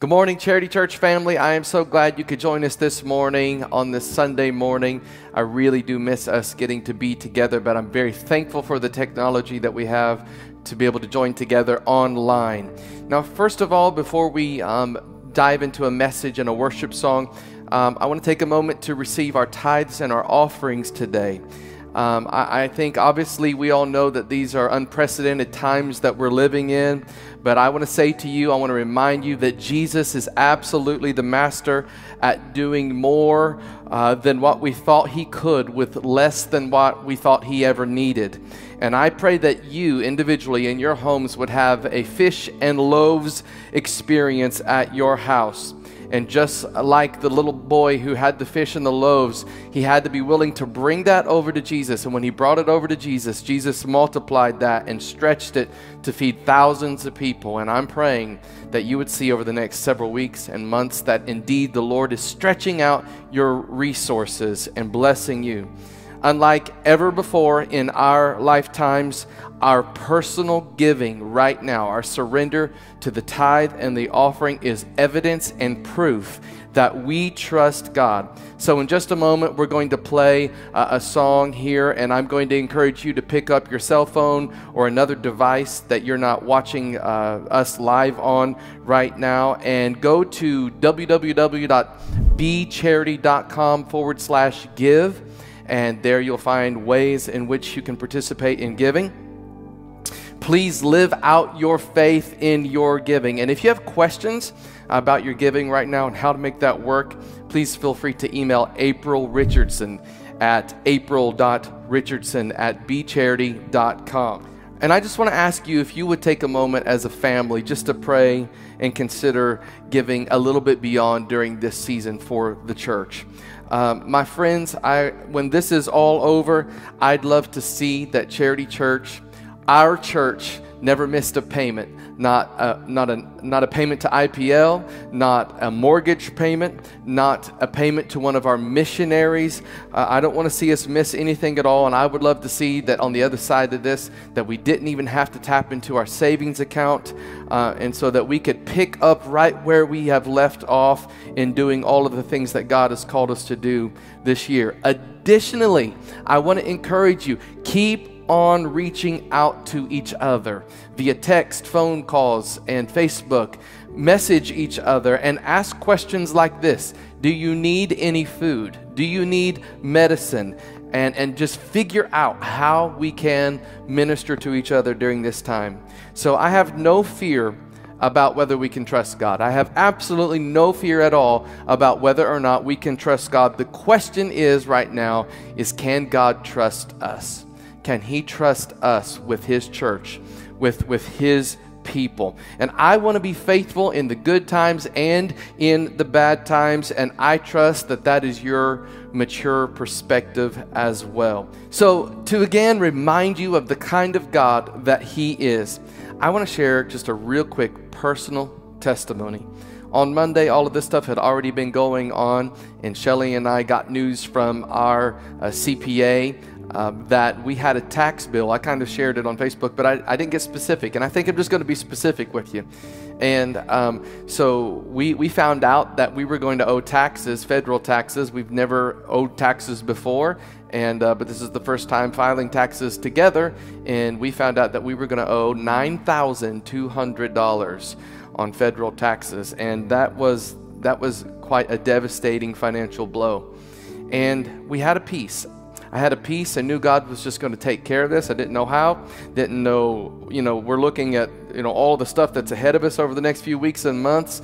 Good morning, Charity Church family. I am so glad you could join us this morning on this Sunday morning. I really do miss us getting to be together, but I'm very thankful for the technology that we have to be able to join together online. Now, first of all, before we um, dive into a message and a worship song, um, I want to take a moment to receive our tithes and our offerings today. Um, I, I, think obviously we all know that these are unprecedented times that we're living in, but I want to say to you, I want to remind you that Jesus is absolutely the master at doing more uh, than what we thought he could with less than what we thought he ever needed. And I pray that you individually in your homes would have a fish and loaves experience at your house. And just like the little boy who had the fish and the loaves, he had to be willing to bring that over to Jesus. And when he brought it over to Jesus, Jesus multiplied that and stretched it to feed thousands of people. And I'm praying that you would see over the next several weeks and months that indeed the Lord is stretching out your resources and blessing you. Unlike ever before in our lifetimes, our personal giving right now, our surrender to the tithe and the offering is evidence and proof that we trust God. So, in just a moment, we're going to play uh, a song here, and I'm going to encourage you to pick up your cell phone or another device that you're not watching uh, us live on right now and go to www.becharity.com forward slash give, and there you'll find ways in which you can participate in giving please live out your faith in your giving. And if you have questions about your giving right now and how to make that work, please feel free to email April Richardson at april.richardson at becharity.com. And I just want to ask you if you would take a moment as a family just to pray and consider giving a little bit beyond during this season for the church. Um, my friends, I, when this is all over, I'd love to see that Charity Church our church never missed a payment. Not a, not, a, not a payment to IPL, not a mortgage payment, not a payment to one of our missionaries. Uh, I don't want to see us miss anything at all, and I would love to see that on the other side of this, that we didn't even have to tap into our savings account, uh, and so that we could pick up right where we have left off in doing all of the things that God has called us to do this year. Additionally, I want to encourage you keep on reaching out to each other via text, phone calls, and Facebook. Message each other and ask questions like this Do you need any food? Do you need medicine? And, and just figure out how we can minister to each other during this time. So I have no fear about whether we can trust God. I have absolutely no fear at all about whether or not we can trust God. The question is right now is can God trust us? Can he trust us with his church, with, with his people. And I want to be faithful in the good times and in the bad times. And I trust that that is your mature perspective as well. So, to again remind you of the kind of God that He is, I want to share just a real quick personal testimony. On Monday, all of this stuff had already been going on, and Shelly and I got news from our uh, CPA um, that we had a tax bill. I kind of shared it on Facebook, but I, I didn't get specific. And I think I'm just going to be specific with you. And um, so we, we found out that we were going to owe taxes, federal taxes. We've never owed taxes before. And, uh, but this is the first time filing taxes together. And we found out that we were going to owe $9,200 on federal taxes. And that was, that was quite a devastating financial blow. And we had a peace. I had a peace. I knew God was just going to take care of this. I didn't know how. Didn't know, you know, we're looking at, you know, all the stuff that's ahead of us over the next few weeks and months.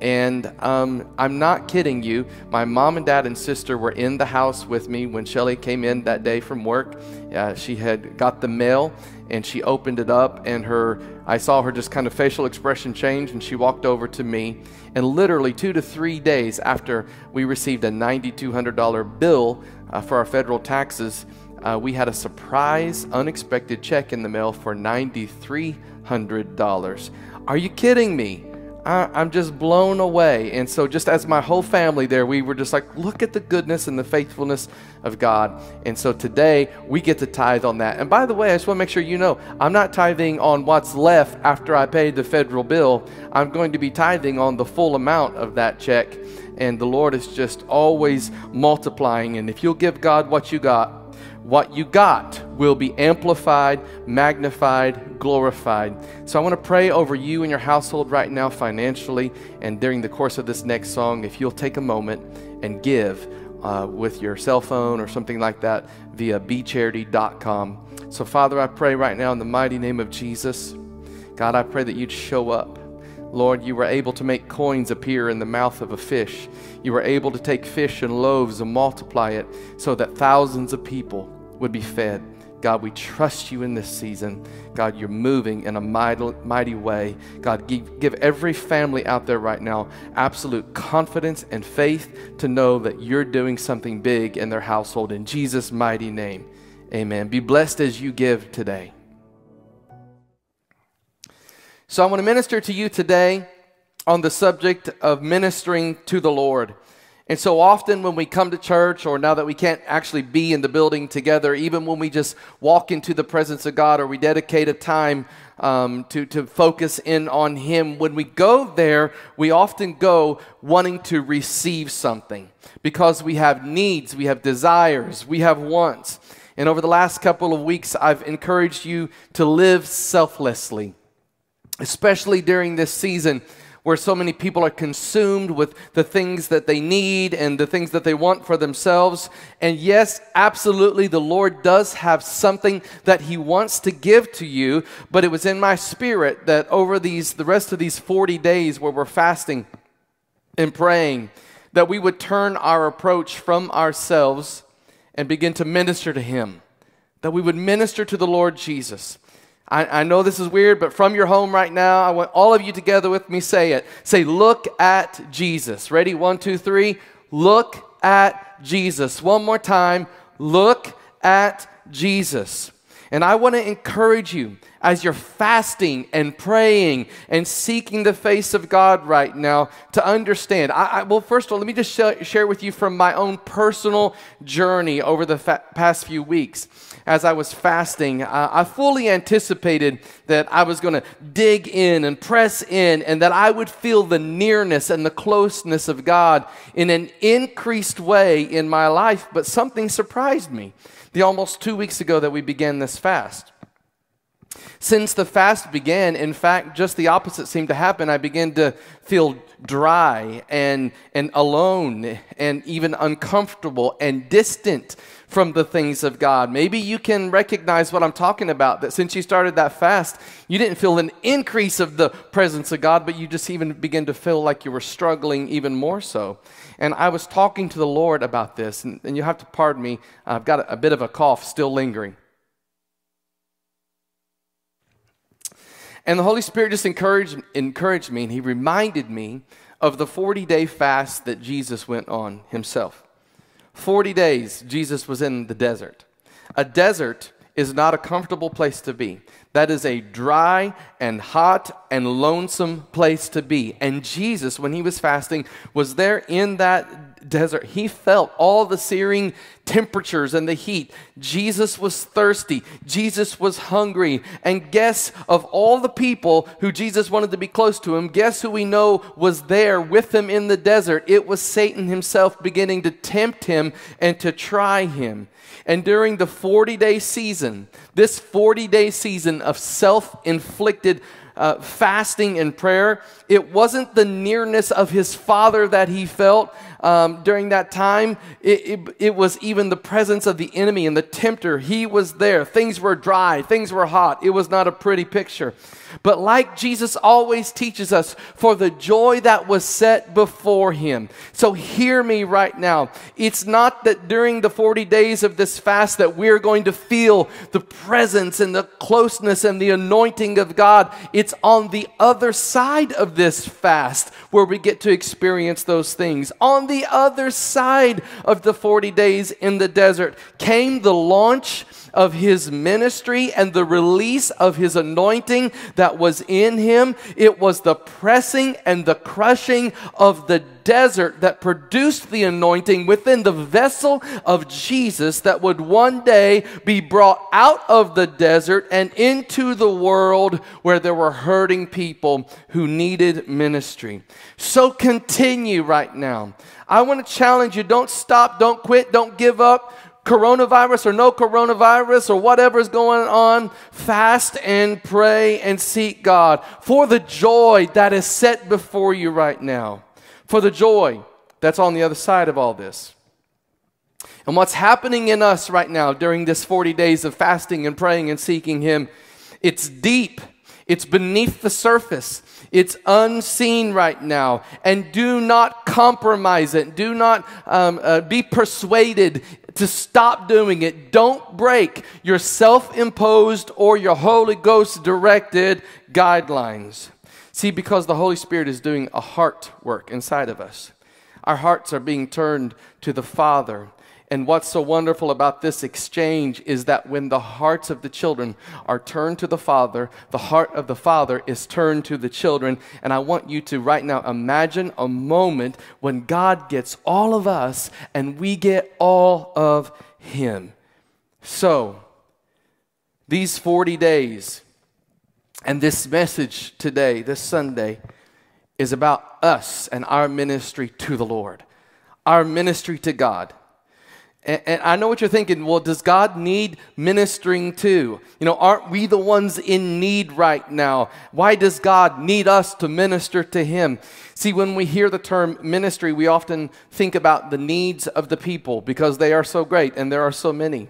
And um, I'm not kidding you. My mom and dad and sister were in the house with me when Shelly came in that day from work. Uh, she had got the mail and she opened it up, and her I saw her just kind of facial expression change, and she walked over to me. And literally two to three days after we received a $9,200 bill uh, for our federal taxes, uh, we had a surprise, unexpected check in the mail for $9,300. Are you kidding me? I, am just blown away. And so, just as my whole family there, we were just like, look at the goodness and the faithfulness of God. And so today, we get to tithe on that. And by the way, I just want to make sure you know, I'm not tithing on what's left after I pay the federal bill. I'm going to be tithing on the full amount of that check. And the Lord is just always multiplying. And if you'll give God what you got, what you got will be amplified, magnified, glorified. So I want to pray over you and your household right now financially. And during the course of this next song, if you'll take a moment and give uh, with your cell phone or something like that via becharity.com. So, Father, I pray right now in the mighty name of Jesus, God, I pray that you'd show up. Lord, you were able to make coins appear in the mouth of a fish. You were able to take fish and loaves and multiply it so that thousands of people would be fed. God, we trust you in this season. God, you're moving in a mighty, mighty way. God, give, give every family out there right now absolute confidence and faith to know that you're doing something big in their household. In Jesus' mighty name, amen. Be blessed as you give today. So, I want to minister to you today on the subject of ministering to the Lord. And so often when we come to church, or now that we can't actually be in the building together, even when we just walk into the presence of God or we dedicate a time um, to, to focus in on Him, when we go there, we often go wanting to receive something because we have needs, we have desires, we have wants. And over the last couple of weeks, I've encouraged you to live selflessly, especially during this season where so many people are consumed with the things that they need and the things that they want for themselves. And yes, absolutely, the Lord does have something that He wants to give to you, but it was in my spirit that over these, the rest of these 40 days where we're fasting and praying, that we would turn our approach from ourselves and begin to minister to Him, that we would minister to the Lord Jesus. I, I, know this is weird, but from your home right now, I want all of you together with me say it. Say, look at Jesus. Ready? One, two, three. Look at Jesus. One more time. Look at Jesus. And I want to encourage you as you're fasting and praying and seeking the face of God right now to understand. I, I, well, first of all, let me just sh- share with you from my own personal journey over the fa- past few weeks. As I was fasting, uh, I fully anticipated that I was going to dig in and press in and that I would feel the nearness and the closeness of God in an increased way in my life, but something surprised me the almost two weeks ago that we began this fast. Since the fast began, in fact, just the opposite seemed to happen. I began to feel dry and, and alone and even uncomfortable and distant from the things of God. Maybe you can recognize what I'm talking about that since you started that fast, you didn't feel an increase of the presence of God, but you just even began to feel like you were struggling even more so. And I was talking to the Lord about this, and, and you have to pardon me, I've got a, a bit of a cough still lingering. And the Holy Spirit just encouraged, encouraged me, and He reminded me of the 40 day fast that Jesus went on Himself. 40 days, Jesus was in the desert. A desert is not a comfortable place to be. That is a dry and hot and lonesome place to be. And Jesus, when he was fasting, was there in that desert. He felt all the searing temperatures and the heat. Jesus was thirsty. Jesus was hungry. And guess of all the people who Jesus wanted to be close to him, guess who we know was there with him in the desert? It was Satan himself beginning to tempt him and to try him. And during the 40 day season, this 40 day season of self inflicted uh, fasting and prayer, it wasn't the nearness of his father that he felt um, during that time. It, it, it was even the presence of the enemy and the tempter. He was there. Things were dry, things were hot. It was not a pretty picture. But like Jesus always teaches us, for the joy that was set before him. So hear me right now. It's not that during the 40 days of this fast that we're going to feel the presence and the closeness and the anointing of God. It's on the other side of this fast where we get to experience those things. On the other side of the 40 days in the desert came the launch of his ministry and the release of his anointing that was in him. It was the pressing and the crushing of the desert that produced the anointing within the vessel of Jesus that would one day be brought out of the desert and into the world where there were hurting people who needed ministry. So continue right now. I want to challenge you don't stop, don't quit, don't give up coronavirus or no coronavirus or whatever is going on, fast and pray and seek God for the joy that is set before you right now. For the joy that's on the other side of all this. And what's happening in us right now during this 40 days of fasting and praying and seeking Him, it's deep. It's beneath the surface. It's unseen right now. And do not compromise it. Do not um, uh, be persuaded to stop doing it. Don't break your self imposed or your Holy Ghost directed guidelines. See, because the Holy Spirit is doing a heart work inside of us, our hearts are being turned to the Father and what's so wonderful about this exchange is that when the hearts of the children are turned to the Father, the heart of the Father is turned to the children. And I want you to right now imagine a moment when God gets all of us and we get all of Him. So, these 40 days and this message today, this Sunday, is about us and our ministry to the Lord, our ministry to God. And, and, I know what you're thinking. Well, does God need ministering too? You know, aren't we the ones in need right now? Why does God need us to minister to Him? See, when we hear the term ministry, we often think about the needs of the people because they are so great and there are so many.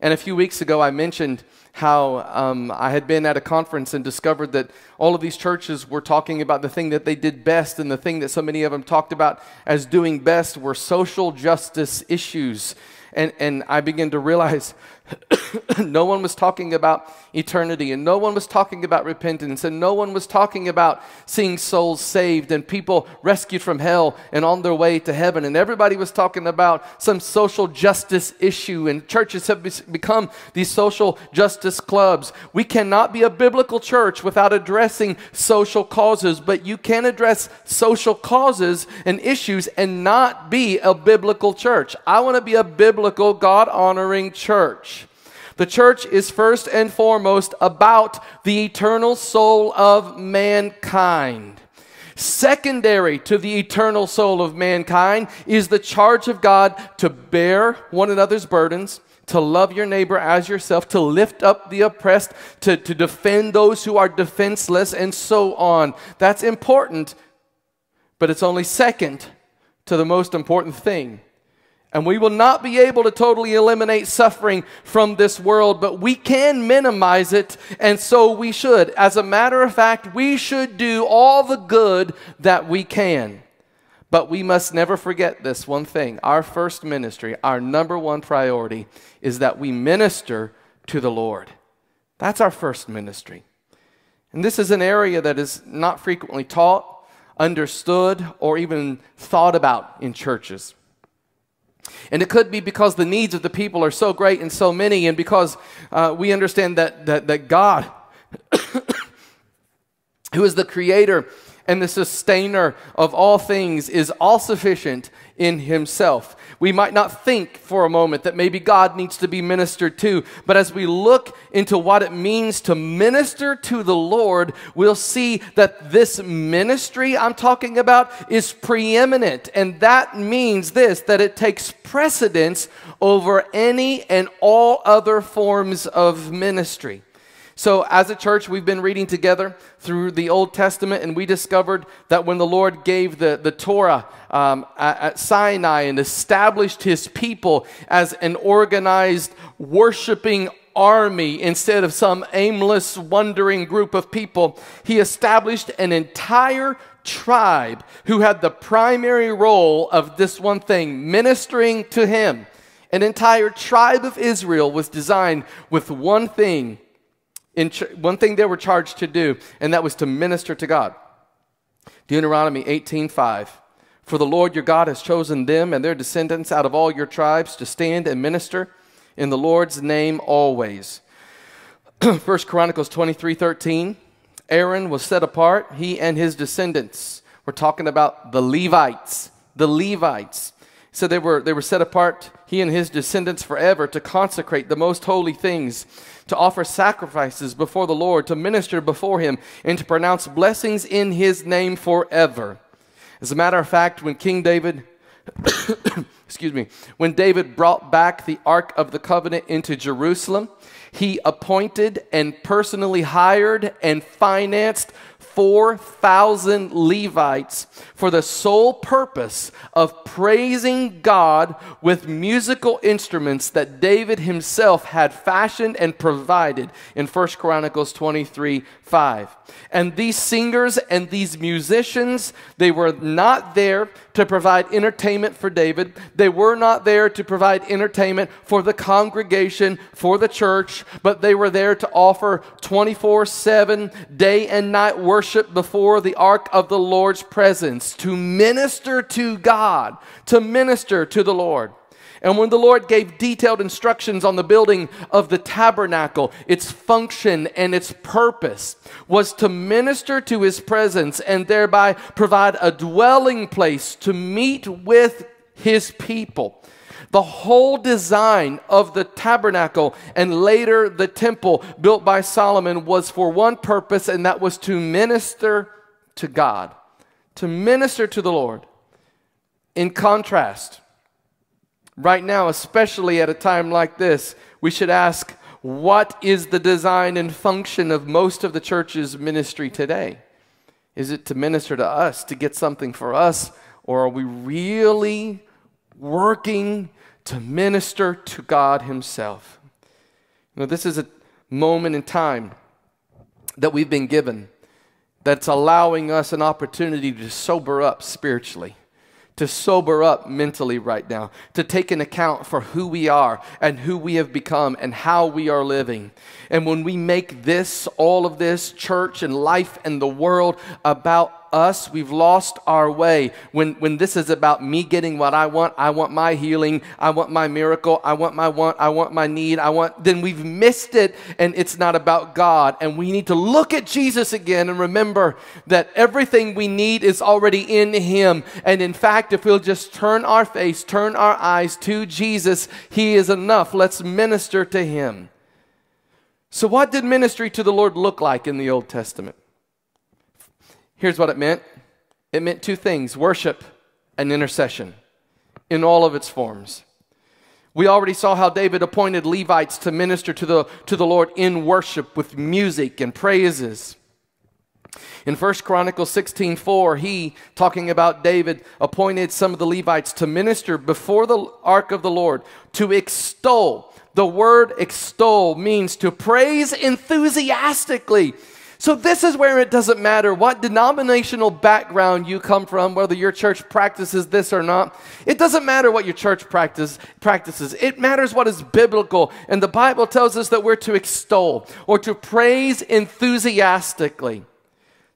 And a few weeks ago, I mentioned how um, I had been at a conference and discovered that all of these churches were talking about the thing that they did best, and the thing that so many of them talked about as doing best were social justice issues and, and I began to realize no one was talking about eternity, and no one was talking about repentance, and no one was talking about seeing souls saved and people rescued from hell and on their way to heaven. And everybody was talking about some social justice issue, and churches have become these social justice clubs. We cannot be a biblical church without addressing social causes, but you can address social causes and issues and not be a biblical church. I want to be a biblical, God honoring church. The church is first and foremost about the eternal soul of mankind. Secondary to the eternal soul of mankind is the charge of God to bear one another's burdens, to love your neighbor as yourself, to lift up the oppressed, to, to defend those who are defenseless, and so on. That's important, but it's only second to the most important thing and we will not be able to totally eliminate suffering from this world, but we can minimize it, and so we should. As a matter of fact, we should do all the good that we can. But we must never forget this one thing. Our first ministry, our number one priority, is that we minister to the Lord. That's our first ministry. And this is an area that is not frequently taught, understood, or even thought about in churches. And it could be because the needs of the people are so great and so many, and because uh, we understand that, that, that God, who is the creator and the sustainer of all things, is all sufficient in himself. We might not think for a moment that maybe God needs to be ministered to, but as we look into what it means to minister to the Lord, we'll see that this ministry I'm talking about is preeminent. And that means this that it takes precedence over any and all other forms of ministry. So, as a church, we've been reading together through the Old Testament, and we discovered that when the Lord gave the, the Torah um, at, Sinai and established his people as an organized, worshiping army instead of some aimless, wandering group of people, he established an entire tribe who had the primary role of this one thing ministering to him. An entire tribe of Israel was designed with one thing in ch- one thing they were charged to do, and that was to minister to God. Deuteronomy 18:5. For the Lord your God has chosen them and their descendants out of all your tribes to stand and minister in the Lord's name always. 1 Chronicles 23:13. Aaron was set apart, he and his descendants. We're talking about the Levites, the Levites. So they were, they were set apart, he and his descendants forever, to consecrate the most holy things, to offer sacrifices before the Lord, to minister before him, and to pronounce blessings in his name forever. As a matter of fact, when King David, excuse me, when David brought back the Ark of the Covenant into Jerusalem, he appointed and personally hired and financed 4,000 Levites for the sole purpose of praising God with musical instruments that David himself had fashioned and provided in 1 Chronicles 23 5. And these singers and these musicians, they were not there to provide entertainment for David. They were not there to provide entertainment for the congregation, for the church, but they were there to offer 24 7 day and night worship before the ark of the Lord's presence, to minister to God, to minister to the Lord. And when the Lord gave detailed instructions on the building of the tabernacle, its function and its purpose was to minister to his presence and thereby provide a dwelling place to meet with his people. The whole design of the tabernacle and later the temple built by Solomon was for one purpose, and that was to minister to God, to minister to the Lord. In contrast, Right now, especially at a time like this, we should ask what is the design and function of most of the church's ministry today? Is it to minister to us, to get something for us, or are we really working to minister to God Himself? You know, this is a moment in time that we've been given that's allowing us an opportunity to sober up spiritually to sober up mentally right now, to take an account for who we are and who we have become and how we are living. And when we make this, all of this, church and life and the world about us, we've lost our way. When, when this is about me getting what I want, I want my healing, I want my miracle, I want my want, I want my need, I want, then we've missed it and it's not about God. And we need to look at Jesus again and remember that everything we need is already in Him. And in fact, if we'll just turn our face, turn our eyes to Jesus, He is enough. Let's minister to Him. So, what did ministry to the Lord look like in the Old Testament? Here's what it meant it meant two things worship and intercession in all of its forms. We already saw how David appointed Levites to minister to the, to the Lord in worship with music and praises. In 1 Chronicles 16 4, he, talking about David, appointed some of the Levites to minister before the ark of the Lord, to extol. The word extol means to praise enthusiastically so, this is where it doesn't matter what denominational background you come from, whether your church practices this or not. It doesn't matter what your church practice, practices. It matters what is biblical. And the Bible tells us that we're to extol or to praise enthusiastically.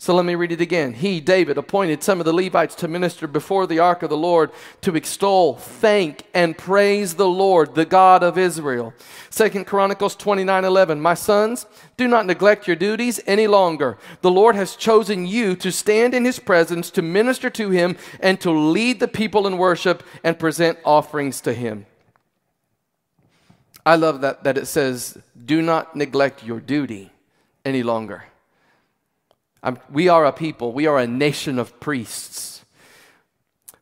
So let me read it again. He, David, appointed some of the Levites to minister before the ark of the Lord to extol, thank, and praise the Lord, the God of Israel. Second Chronicles 29 11. My sons, do not neglect your duties any longer. The Lord has chosen you to stand in his presence, to minister to him, and to lead the people in worship and present offerings to him. I love that, that it says, do not neglect your duty any longer. I'm, we are a people, we are a nation of priests.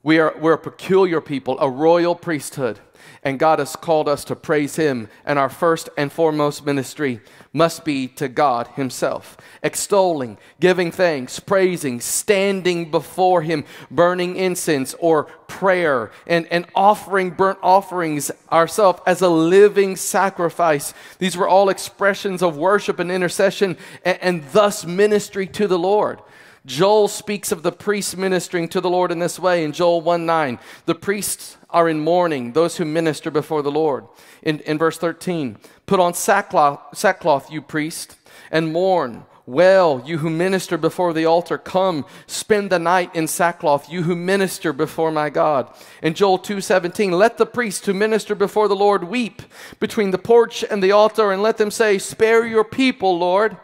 We are, we're a peculiar people, a royal priesthood, and God has called us to praise Him. And our first and foremost ministry must be to God Himself, extolling, giving thanks, praising, standing before Him, burning incense or prayer, and, and offering burnt offerings ourselves as a living sacrifice. These were all expressions of worship and intercession and, and thus ministry to the Lord. Joel speaks of the priests ministering to the Lord in this way in Joel 1 9. The priests are in mourning, those who minister before the Lord. In, in verse 13, put on sackcloth, sackcloth, you priest. and mourn. Well, you who minister before the altar, come, spend the night in sackcloth, you who minister before my God. In Joel 2:17, let the priests who minister before the Lord weep between the porch and the altar, and let them say, Spare your people, Lord.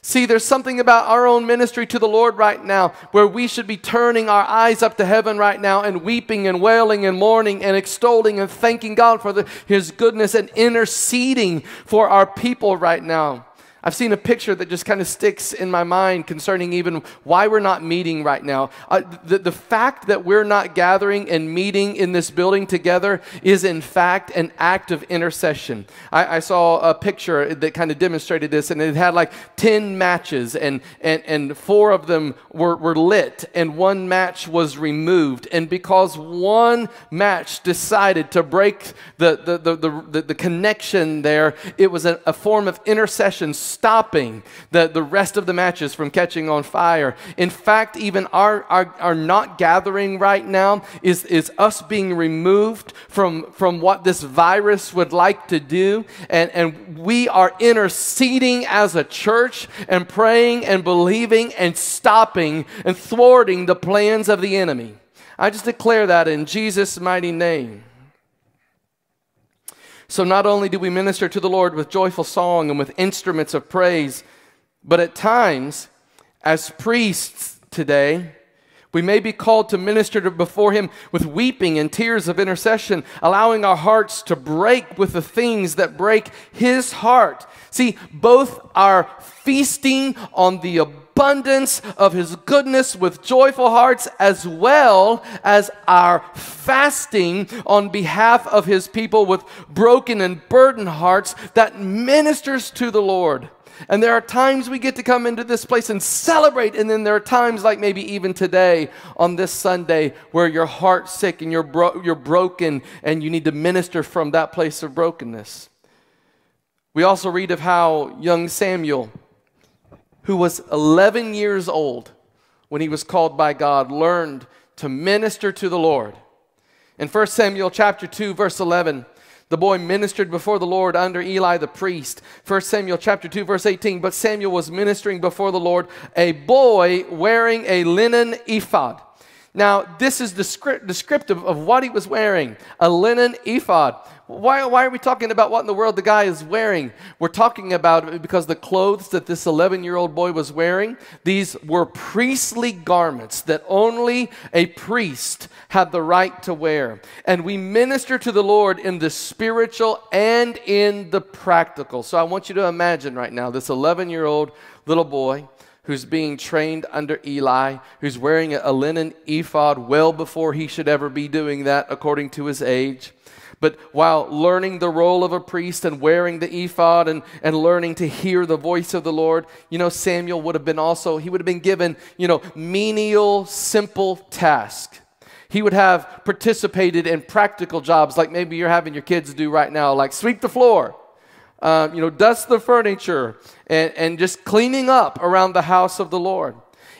See, there's something about our own ministry to the Lord right now where we should be turning our eyes up to heaven right now and weeping and wailing and mourning and extolling and thanking God for the, His goodness and interceding for our people right now. I've seen a picture that just kind of sticks in my mind concerning even why we're not meeting right now. Uh, the, the fact that we're not gathering and meeting in this building together is, in fact, an act of intercession. I, I saw a picture that kind of demonstrated this, and it had like 10 matches, and, and, and four of them were, were lit, and one match was removed. And because one match decided to break the, the, the, the, the, the connection there, it was a, a form of intercession stopping the, the rest of the matches from catching on fire. In fact, even our, our, our not gathering right now is, is us being removed from, from what this virus would like to do. And, and we are interceding as a church and praying and believing and stopping and thwarting the plans of the enemy. I just declare that in Jesus' mighty name. So not only do we minister to the Lord with joyful song and with instruments of praise, but at times, as priests today, we may be called to minister before Him with weeping and tears of intercession, allowing our hearts to break with the things that break His heart. See, both our feasting on the abundance of His goodness with joyful hearts, as well as our fasting on behalf of His people with broken and burdened hearts that ministers to the Lord. And there are times we get to come into this place and celebrate. And then there are times, like maybe even today on this Sunday, where your heart's sick and you're, bro- you're broken and you need to minister from that place of brokenness. We also read of how young Samuel who was 11 years old when he was called by God, learned to minister to the Lord. In 1 Samuel chapter 2 verse 11, the boy ministered before the Lord under Eli the priest. 1 Samuel chapter 2 verse 18, but Samuel was ministering before the Lord, a boy wearing a linen ephod. Now, this is descriptive of what he was wearing a linen ephod. Why, why are we talking about what in the world the guy is wearing? We're talking about it because the clothes that this 11 year old boy was wearing, these were priestly garments that only a priest had the right to wear. And we minister to the Lord in the spiritual and in the practical. So I want you to imagine right now this 11 year old little boy who's being trained under Eli, who's wearing a linen ephod well before he should ever be doing that according to his age. But while learning the role of a priest and wearing the ephod and, and learning to hear the voice of the Lord, you know, Samuel would have been also, he would have been given, you know, menial, simple task. He would have participated in practical jobs like maybe you're having your kids do right now, like sweep the floor, um, you know, dust the furniture, and, and just cleaning up around the house of the Lord.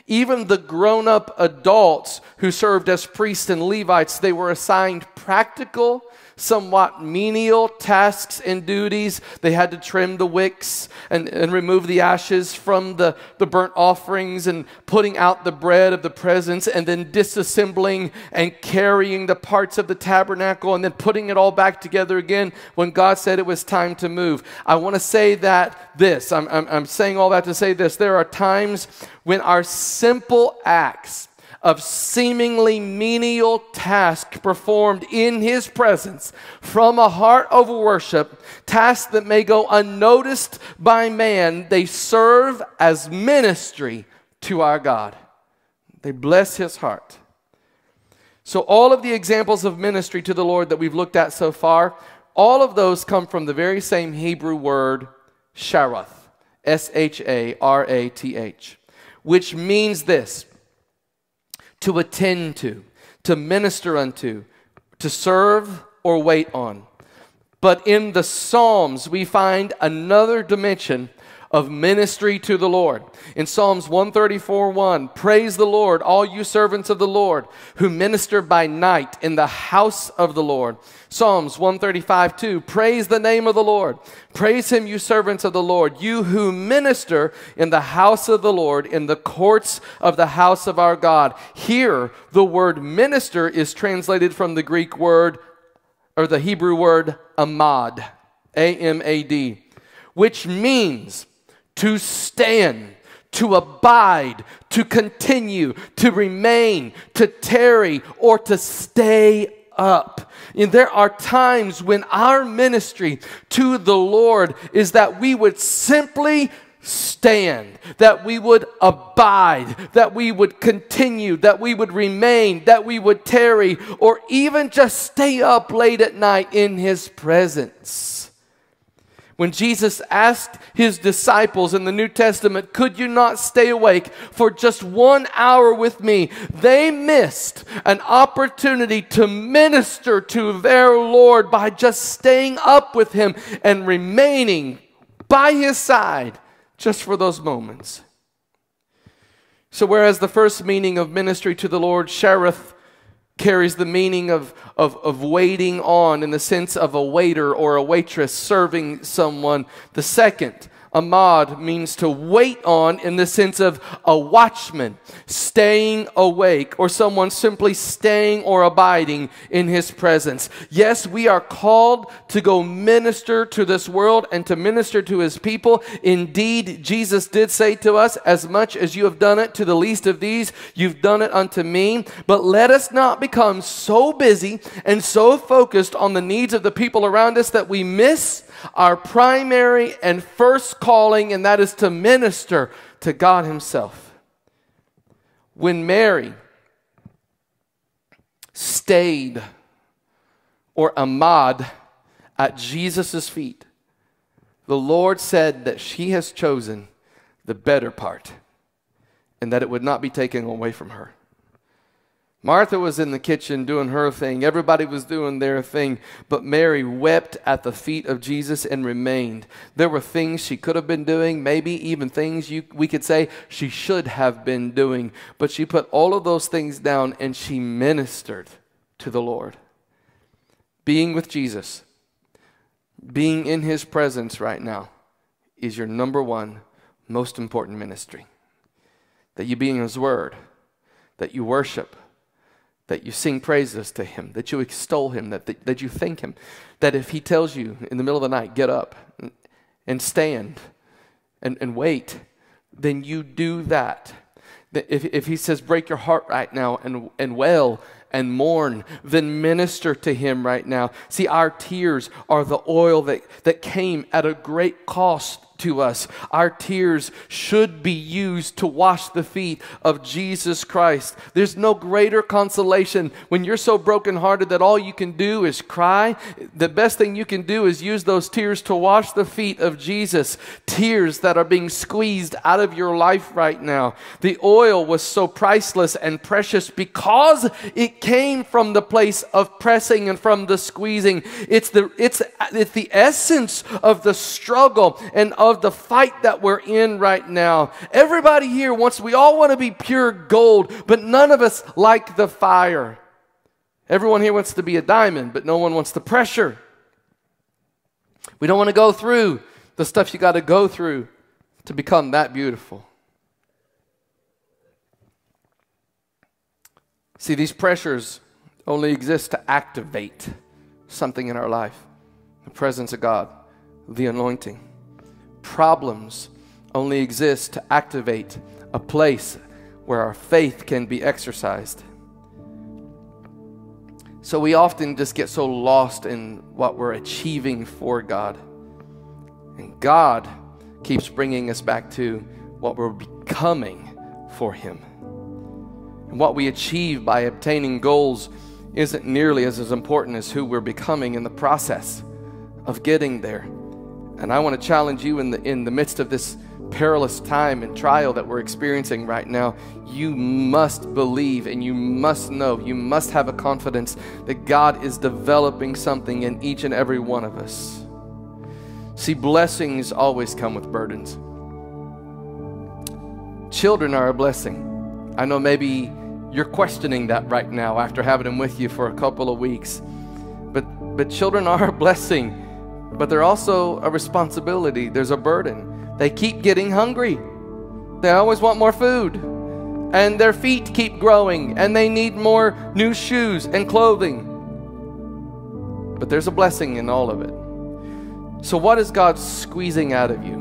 Even the grown up adults who served as priests and Levites, they were assigned practical somewhat menial tasks and duties. They had to trim the wicks and, and remove the ashes from the, the burnt offerings and putting out the bread of the presence and then disassembling and carrying the parts of the tabernacle and then putting it all back together again when God said it was time to move. I want to say that this, I'm, I'm, I'm saying all that to say this. There are times when our simple acts, of seemingly menial task performed in his presence from a heart of worship, tasks that may go unnoticed by man, they serve as ministry to our God. They bless his heart. So, all of the examples of ministry to the Lord that we've looked at so far, all of those come from the very same Hebrew word, sharath, S H A R A T H, which means this to attend to, to minister unto, to serve or wait on. But in the Psalms, we find another dimension of ministry to the Lord. In Psalms 134 1, praise the Lord, all you servants of the Lord who minister by night in the house of the Lord. Psalms 135 2, praise the name of the Lord. Praise him, you servants of the Lord, you who minister in the house of the Lord, in the courts of the house of our God. Here, the word minister is translated from the Greek word or the Hebrew word amad, A M A D, which means to stand, to abide, to continue, to remain, to tarry, or to stay up. And there are times when our ministry to the Lord is that we would simply stand, that we would abide, that we would continue, that we would remain, that we would tarry, or even just stay up late at night in His presence. When Jesus asked his disciples in the New Testament, Could you not stay awake for just one hour with me? They missed an opportunity to minister to their Lord by just staying up with him and remaining by his side just for those moments. So, whereas the first meaning of ministry to the Lord, Sharath, carries the meaning of, of, of waiting on in the sense of a waiter or a waitress serving someone. The second Amad means to wait on in the sense of a watchman, staying awake, or someone simply staying or abiding in his presence. Yes, we are called to go minister to this world and to minister to his people. Indeed, Jesus did say to us, As much as you have done it to the least of these, you've done it unto me. But let us not become so busy and so focused on the needs of the people around us that we miss our primary and first calling, and that is to minister to God Himself. When Mary stayed or amad at Jesus' feet, the Lord said that she has chosen the better part and that it would not be taken away from her. Martha was in the kitchen doing her thing. Everybody was doing their thing. But Mary wept at the feet of Jesus and remained. There were things she could have been doing, maybe even things you, we could say she should have been doing. But she put all of those things down and she ministered to the Lord. Being with Jesus, being in his presence right now, is your number one most important ministry. That you be in his word, that you worship that you sing praises to him, that you extol him, that, that, that you thank him. That if he tells you in the middle of the night, get up and stand and, and wait, then you do that. If, if he says, break your heart right now and, and wail and mourn, then minister to him right now. See, our tears are the oil that, that came at a great cost to us. Our tears should be used to wash the feet of Jesus Christ. There's no greater consolation when you're so brokenhearted that all you can do is cry. The best thing you can do is use those tears to wash the feet of Jesus. Tears that are being squeezed out of your life right now. The oil was so priceless and precious because it came from the place of pressing and from the squeezing. It's the, it's, it's the essence of the struggle and of of the fight that we're in right now. Everybody here wants, we all want to be pure gold, but none of us like the fire. Everyone here wants to be a diamond, but no one wants the pressure. We don't want to go through the stuff you got to go through to become that beautiful. See, these pressures only exist to activate something in our life the presence of God, the anointing problems only exist to activate a place where our faith can be exercised. So we often just get so lost in what we're achieving for God. And God keeps bringing us back to what we're becoming for Him. And what we achieve by obtaining goals isn't nearly as, as important as who we're becoming in the process of getting there. And I want to challenge you in the, in the midst of this perilous time and trial that we're experiencing right now, you must believe and you must know, you must have a confidence that God is developing something in each and every one of us. See, blessings always come with burdens. Children are a blessing. I know maybe you're questioning that right now after having them with you for a couple of weeks. But, but children are a blessing, but they're also a responsibility. There's a burden. They keep getting hungry, they always want more food. And their feet keep growing, and they need more new shoes and clothing. But there's a blessing in all of it. So, what is God squeezing out of you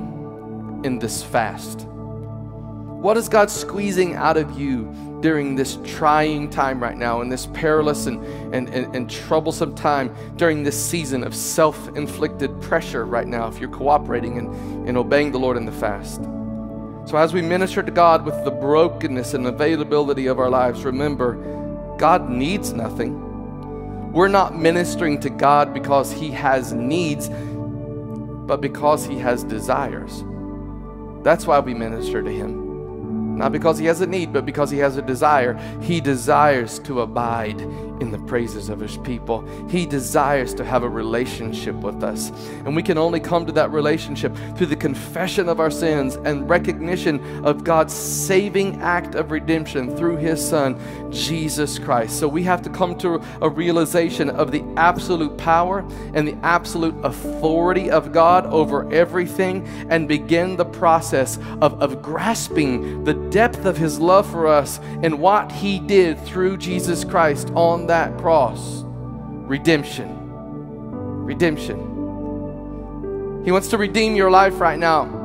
in this fast? What is God squeezing out of you during this trying time right now, in this perilous and, and, and, and troublesome time, during this season of self inflicted pressure right now, if you're cooperating and, and obeying the Lord in the fast? So, as we minister to God with the brokenness and availability of our lives, remember, God needs nothing. We're not ministering to God because He has needs, but because He has desires. That's why we minister to Him. Not because he has a need, but because he has a desire. He desires to abide in the praises of his people. He desires to have a relationship with us. And we can only come to that relationship through the confession of our sins and recognition of God's saving act of redemption through his son, Jesus Christ. So we have to come to a realization of the absolute power and the absolute authority of God over everything and begin the process of, of grasping the depth of his love for us and what he did through Jesus Christ on that cross. Redemption. Redemption. He wants to redeem your life right now.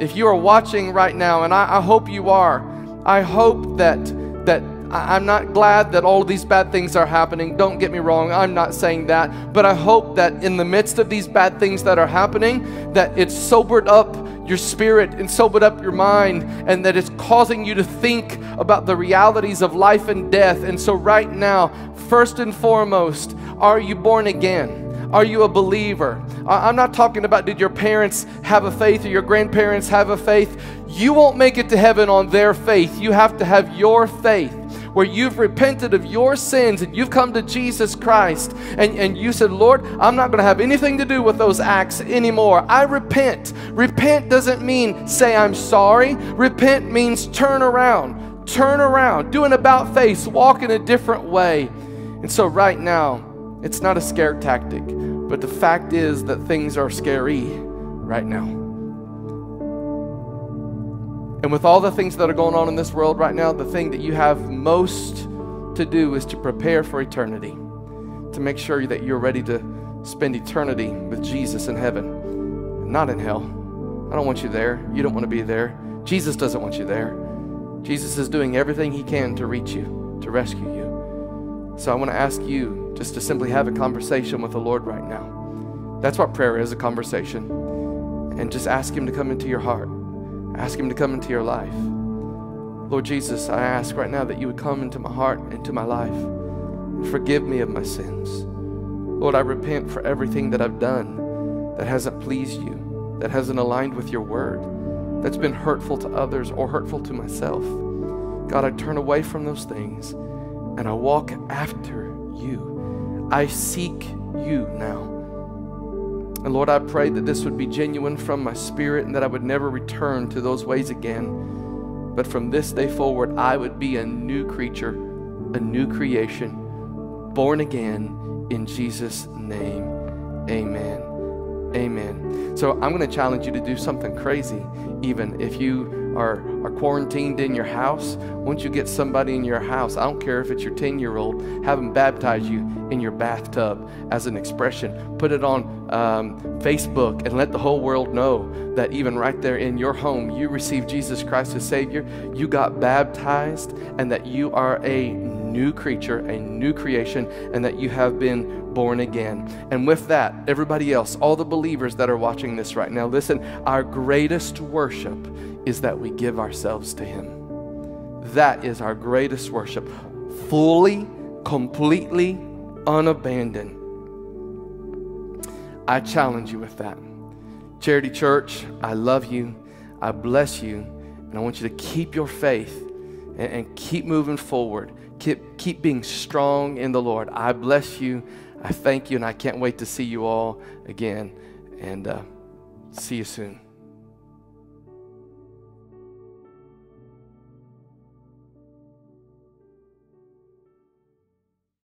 If you are watching right now, and I, I hope you are, I hope that that I'm not glad that all of these bad things are happening. Don't get me wrong, I'm not saying that. But I hope that in the midst of these bad things that are happening, that it's sobered up your spirit and sobered up your mind, and that it's causing you to think about the realities of life and death. And so, right now, first and foremost, are you born again? Are you a believer? I'm not talking about did your parents have a faith or your grandparents have a faith. You won't make it to heaven on their faith. You have to have your faith where you've repented of your sins and you've come to Jesus Christ and, and you said, Lord, I'm not going to have anything to do with those acts anymore. I repent. Repent doesn't mean say I'm sorry, repent means turn around. Turn around, do an about face, walk in a different way. And so, right now, it's not a scare tactic, but the fact is that things are scary right now. And with all the things that are going on in this world right now, the thing that you have most to do is to prepare for eternity, to make sure that you're ready to spend eternity with Jesus in heaven, not in hell. I don't want you there. You don't want to be there. Jesus doesn't want you there. Jesus is doing everything he can to reach you, to rescue you. So I want to ask you just to simply have a conversation with the Lord right now. That's what prayer is a conversation. And just ask him to come into your heart. Ask Him to come into your life. Lord Jesus, I ask right now that you would come into my heart, into my life, and forgive me of my sins. Lord, I repent for everything that I've done that hasn't pleased you, that hasn't aligned with your word, that's been hurtful to others or hurtful to myself. God, I turn away from those things and I walk after you. I seek you now. And Lord, I pray that this would be genuine from my spirit and that I would never return to those ways again. But from this day forward, I would be a new creature, a new creation, born again in Jesus' name. Amen. Amen. So I'm going to challenge you to do something crazy, even if you are, are quarantined in your house, once you get somebody in your house, I don't care if it's your 10 year old, have them baptize you in your bathtub as an expression. Put it on um, Facebook and let the whole world know that even right there in your home, you received Jesus Christ as Savior, you got baptized, and that you are a new creature, a new creation, and that you have been born again. And with that, everybody else, all the believers that are watching this right now, listen, our greatest worship is that we give ourselves to Him. That is our greatest worship. Fully, completely, unabandoned. I challenge you with that. Charity Church, I love you. I bless you. And I want you to keep your faith and, and keep moving forward. Keep, keep being strong in the Lord. I bless you. I thank you. And I can't wait to see you all again. And uh, see you soon.